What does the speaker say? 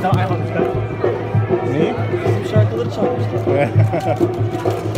nou eigenlijk niet? Nee? Ik zou